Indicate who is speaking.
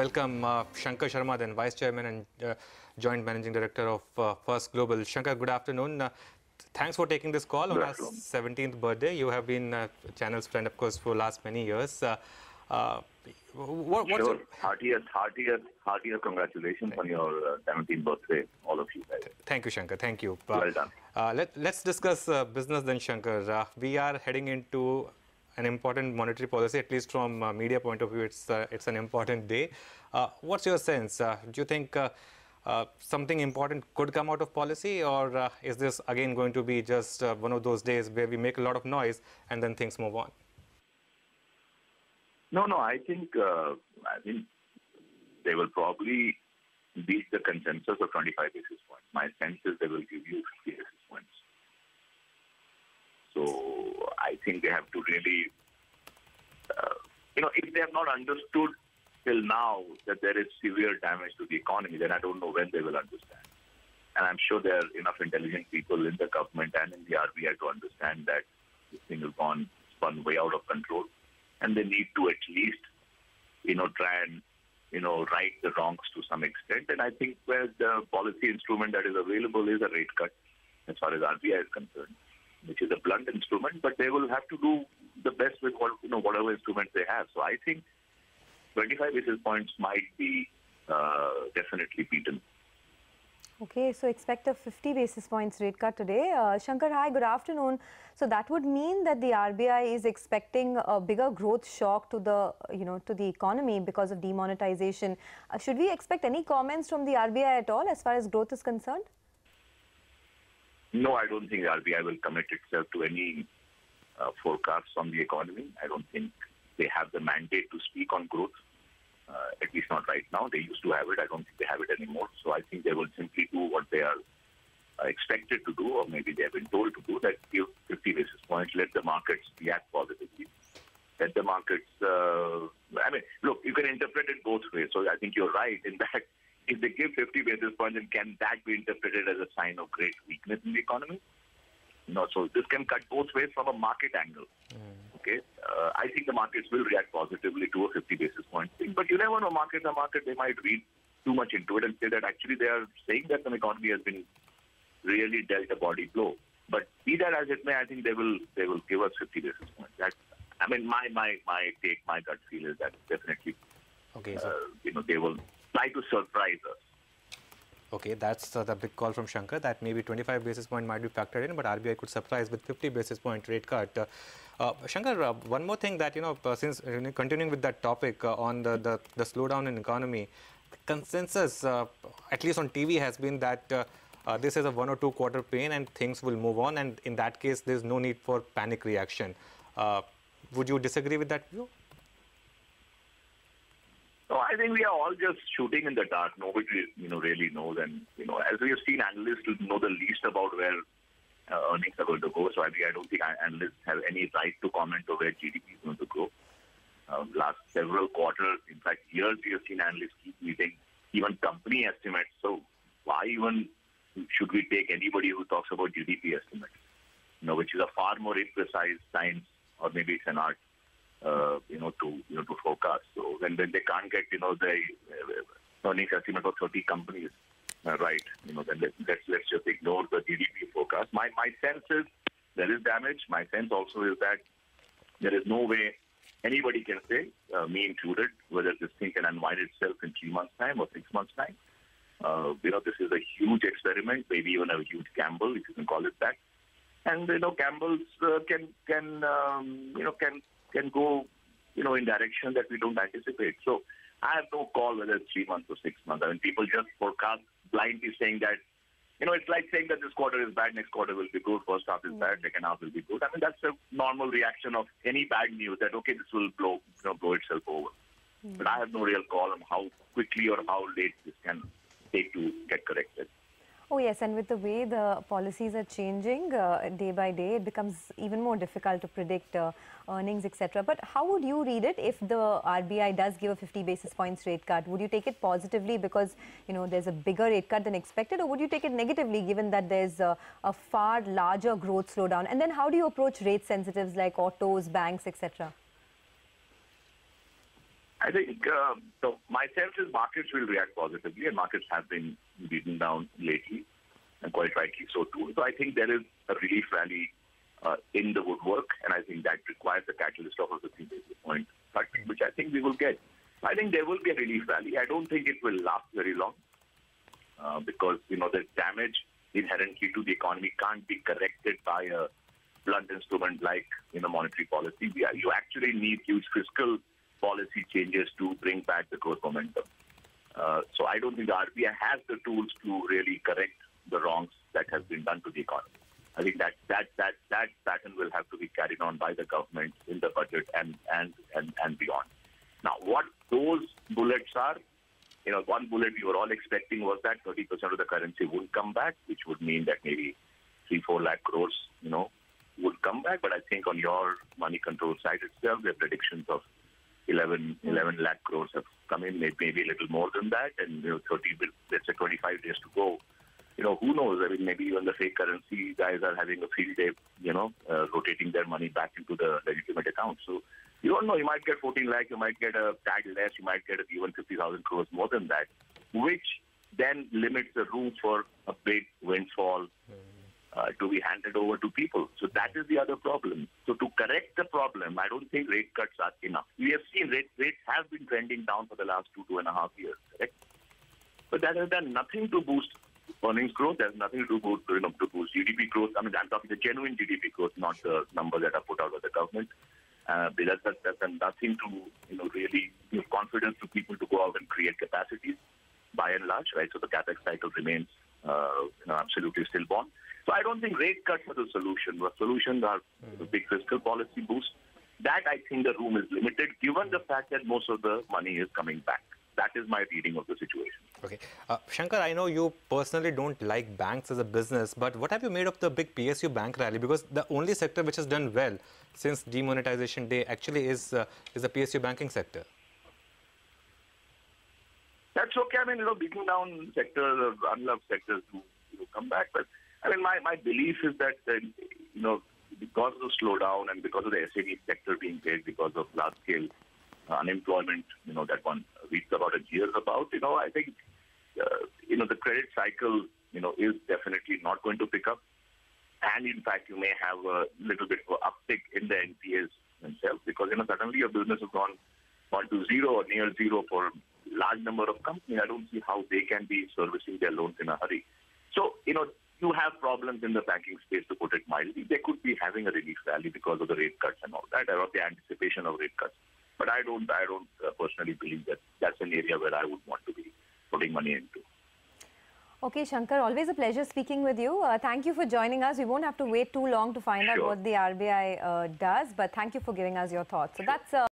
Speaker 1: welcome uh, Shankar Sharma, then Vice Chairman and uh, Joint Managing Director of uh, First Global. Shankar, good afternoon. Uh, thanks for taking this call
Speaker 2: Good
Speaker 1: on our 17th birthday. You have been uh, Channel's friend, of course, for last many years. Uh, uh, what, what's
Speaker 2: Sure.
Speaker 1: your-
Speaker 2: Heartiest, heartiest, heartiest congratulations on your uh, 17th birthday, all of you guys.
Speaker 1: Thank you, Shankar. Thank you.
Speaker 2: Well done.
Speaker 1: Uh, let, let's discuss uh, business then, Shankar. Uh, we are heading into an important monetary policy, at least from uh, media point of view, it's, uh, it's an important day. Uh, what's your sense? Uh, do you think something important could come out of policy or is this again going to be just one of those days where we make a lot of noise and then things move on?
Speaker 2: No, no, I think I think they will probably beat the consensus of 25 basis points. My sense is they will give you 50 basis points. So I think they have to really, uh, you know, if they have not understood till now that there is severe damage to the economy, then I don't know when they will understand. And I'm sure there are enough intelligent people in the government and in the RBI to understand that this thing has gone spun way out of control, and they need to at least, you know, try and you know right the wrongs to some extent. And I think where the policy instrument that is available is a rate cut, as far as RBI is concerned, which is a blunt instrument, but they will have to do the best with what you know whatever instruments they have. So I think 25 basis points might be uh, definitely beaten.
Speaker 3: Okay, so expect a 50 basis points rate cut today. Uh, Shankar, hi, good afternoon. So that would mean that the RBI is expecting a bigger growth shock to the, you know, to the economy because of demonetization. Uh, should we expect any comments from the RBI at all as far as growth is concerned?
Speaker 2: No, I don't think RBI will commit itself to any uh, forecasts on the economy. I don't think they have the mandate to speak on growth, uh, at least not right now. They used to have it. I don't think they have it anymore. So I think they will simply do what they are uh, expected to do, or maybe they have been told to do, that give 50 basis points, let the markets react positively. Let the markets, uh, I mean, look, you can interpret it both ways. So I think you're right in that if they give 50 basis points, then can that be interpreted as a sign of great weakness in the economy? No, so this can cut both ways from a market angle. Okay, uh, I think the markets will react positively to a 50 basis point thing, but you never know. Market a market, they might read too much into it and say that actually they are saying that the economy has been really dealt a body blow. But be that as it may, I think they will they will give us 50 basis points. That I mean, my my my take, my gut feel is that definitely,
Speaker 1: Okay,
Speaker 2: uh, you know, they will try to surprise us.
Speaker 1: Okay, that's uh, the big call from Shankar that maybe 25 basis point might be factored in, but RBI could surprise with 50 basis point rate cut. Uh, uh, Shankar, uh, one more thing that, you know, uh, since continuing with that topic uh, on the, the, the slowdown in economy, consensus, at least on TV, has been that this is a one or two quarter pain and things will move on. And in that case, there's no need for panic reaction. Would you disagree with that view?
Speaker 2: No, I think we are all just shooting in the dark. Nobody, you know, really knows. And you know, as we have seen, analysts know the least about where uh, earnings are going to go. So I think I don't think analysts have any right to comment on where GDP is going to grow. Um, last several quarters, in fact, years, we have seen analysts keep meeting even company estimates. So why even should we take anybody who talks about GDP estimates? You know, which is a far more imprecise science, or maybe it's an art uh, you know, to you know to forecast. So when, when they can't get you know the uh, earnings estimate of 30 companies, uh, right? You know, then let, let's let's just ignore the GDP forecast. My my sense is there is damage. My sense also is that there is no way anybody can say, uh, me included, whether this thing can unwind itself in three months' time or six months' time. Uh, you know, this is a huge experiment, maybe even a huge gamble, if you can call it that. And you know, gambles uh, can can um, you know can can go you know in direction that we don't anticipate. So I have no call whether it's three months or six months. I mean, people just forecast blindly saying that. You know, it's like saying that this quarter is bad, next quarter will be good, first half is bad, hmm. second half will be good. I mean, that's a normal reaction of any bad news that okay, this will blow, you know, blow itself over. Hmm. But I have no real call on how quickly or how late this can take to get corrected.
Speaker 3: Oh yes, and with the way the policies are changing uh, day by day, it becomes even more difficult to predict uh, earnings, etc. But how would you read it if the RBI does give a 50 basis points rate cut? Would you take it positively because you know there's a bigger rate cut than expected, or would you take it negatively given that there's a, a far larger growth slowdown? And then how do you approach rate sensitives like autos, banks, etc.?
Speaker 2: I think uh, so. My sense is markets will react positively, and markets have been beaten down lately, and quite rightly so too. So I think there is a relief rally uh, in the woodwork, and I think that requires a catalyst of a 50 basis point cut, which I think we will get. I think there will be a relief rally. I don't think it will last very long uh, because you know the damage inherently to the economy can't be corrected by a blunt instrument like you know monetary policy. We are, you actually need huge fiscal policy changes to bring back the growth momentum. Uh, so I don't think the RBI has the tools to really correct the wrongs that have been done to the economy. I think that that that that pattern will have to be carried on by the government in the budget and and and, and beyond. Now, what those bullets are, you know, one bullet we were all expecting was that 30% of the currency would come back, which would mean that maybe three, four lakh crores, you know, would come back. But I think on your Moneycontrol side itself, the predictions of 11, 11 lakh crores have come in, maybe a little more than that, and you know, 30, let's say 25 days to go. You know, who knows? I mean, maybe even the fake currency guys are having a field day, you know, uh, rotating their money back into the legitimate account. So you don't know. You might get 14 lakh, you might get a tag less, you might get even 50,000 crores more than that, which then limits the room for a big windfall uh, to be handed over to people. So that is the other problem. So to correct problem, I don't think rate cuts are enough. We have seen rate, rates have been trending down for the last two, two and a half years, correct? But that has done nothing to boost earnings growth. There's nothing to boost, you know, to boost GDP growth. I mean, I'm talking the genuine GDP growth, not the numbers that are put out by the government. Uh, that's, done nothing to, you know, really give confidence to people to go out and create capacities by and large, right? So the capex cycle remains, uh, absolutely stillborn. So I don't think rate cuts are the solution. The solutions are big fiscal policy boost. That I think the room is limited, given the fact that most of the money is coming back. That is my reading of the situation.
Speaker 1: Okay. Uh, Shankar, I know you personally don't like banks as a business, but what have you made of the big PSU bank rally? Because the only sector which has done well since demonetization day actually is uh, is the PSU banking sector.
Speaker 2: That's okay. I mean, you know, beating down sectors, unloved sectors to you know, come back. But I mean, my, my belief is that, uh, you know, because of the slowdown and because of the SME sector being hit, because of large scale unemployment, you know, that one reads about a year about, you know, I think, uh, you know, the credit cycle, you know, is definitely not going to pick up. And in fact, you may have a little bit of uptick in the NPAs themselves because, you know, suddenly your business has gone, gone to zero or near zero for large number of companies. I don't see how they can be servicing their loans in a hurry. So, you know, you have problems in the banking space, to put it mildly. They could be having a relief rally because of the rate cuts and all that, or the anticipation of rate cuts. But I don't, I don't uh, personally believe that that's an area where I would want to be putting money into.
Speaker 3: Okay, Shankar, always a pleasure speaking with you. Uh, thank you for joining us. We won't have to wait too long to find
Speaker 2: Sure.
Speaker 3: out what the RBI uh, does, but thank you for giving us your thoughts. So that's. Uh,